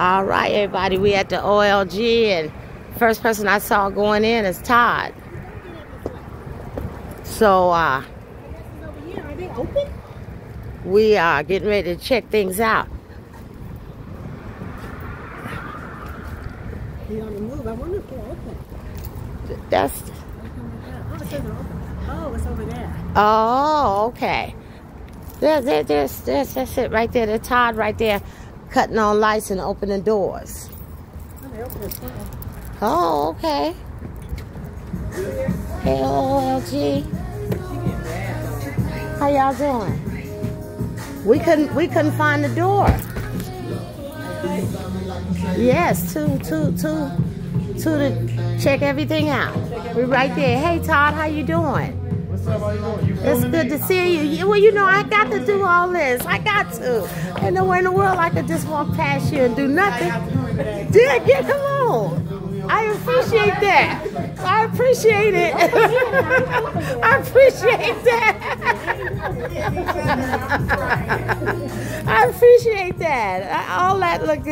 All right, everybody, we at the OLG, and first person I saw going in is Todd. So, uh, we are getting ready to check things out. He on the move. I wonder if they're open. That's Oh, it says open. Oh, it's over there. oh, okay. There, there, there's, there's, that's it right there. The Todd right there, cutting on lights and opening doors. Oh, they open as well. Okay. Hey, OLG. How y'all doing? We couldn't we couldn't find the door. Yes, to to to to the, check everything out. We're right there. Hey Todd, how you doing? What's up? How you doing? You It's good to see you. Well, you know I got to do all this. I got to. Ain't nowhere in the world I could just walk past you and do nothing. Yeah, yeah, come on. I appreciate that. I appreciate it. I appreciate that. I appreciate that. All that look good.